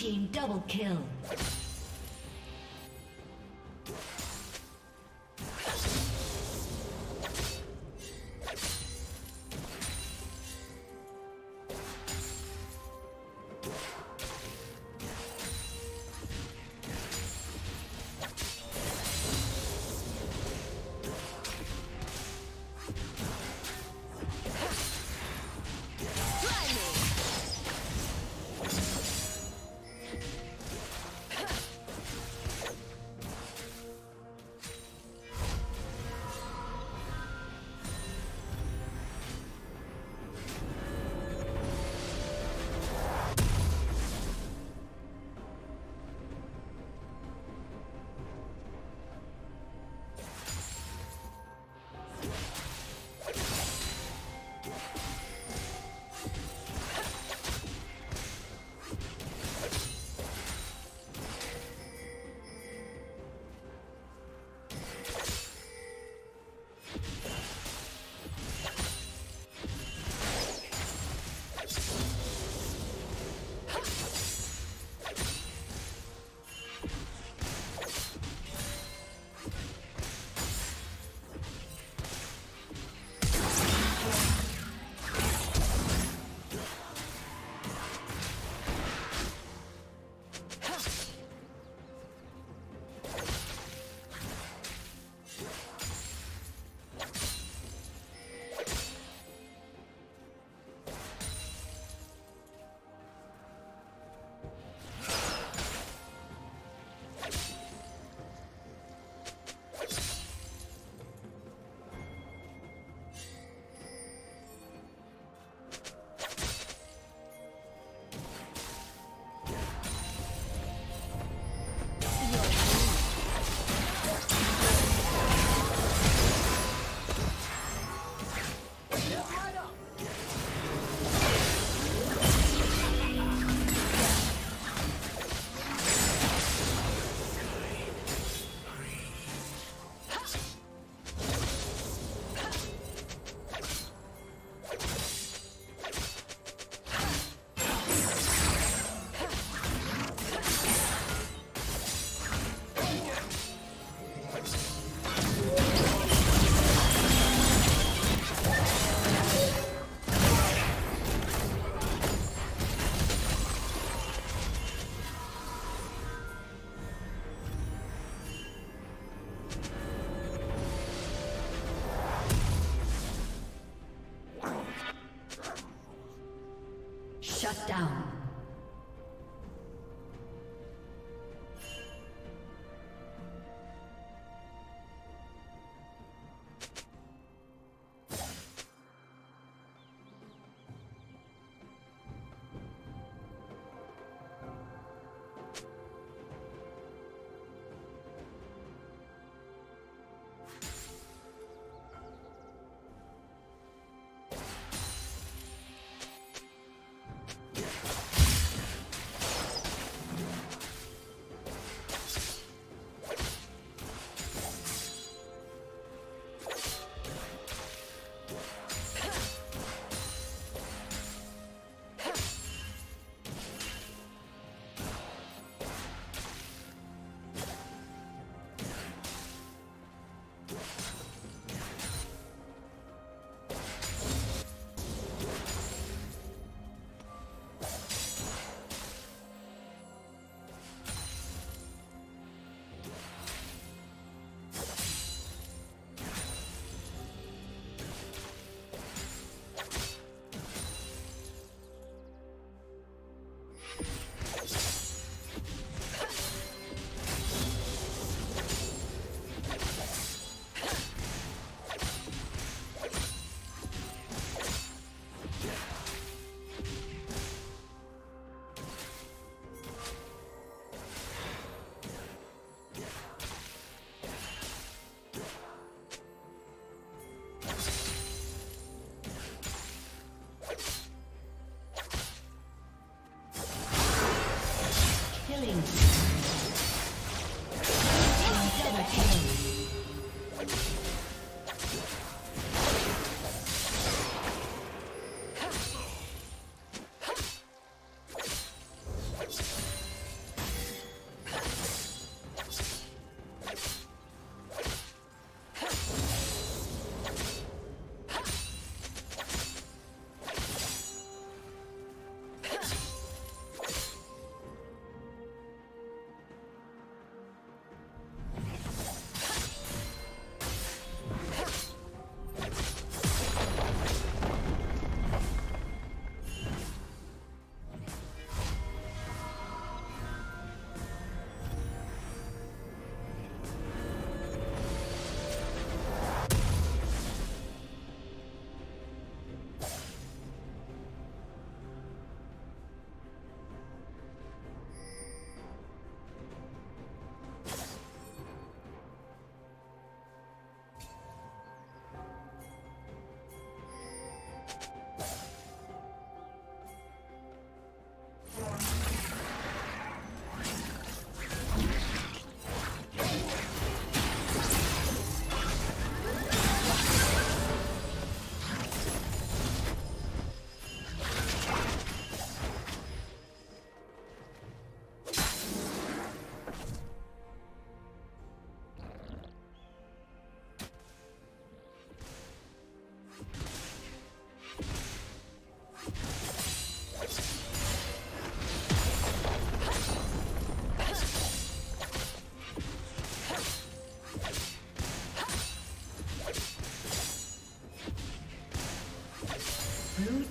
team double kill.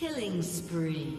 Killing spree.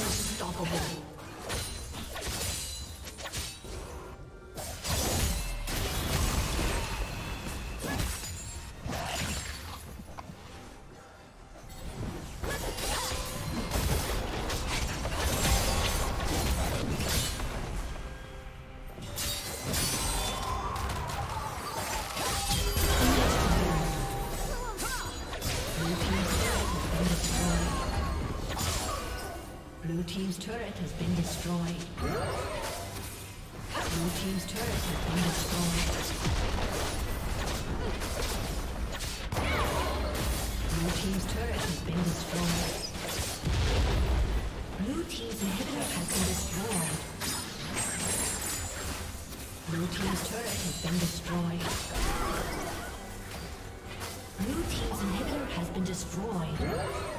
Unstoppable. destroyed. Blue team's turrets have been destroyed. Blue team's turret has been destroyed. Blue team's inhibitor has been destroyed. Blue team's turret has been destroyed. Blue team's inhibitor has been destroyed.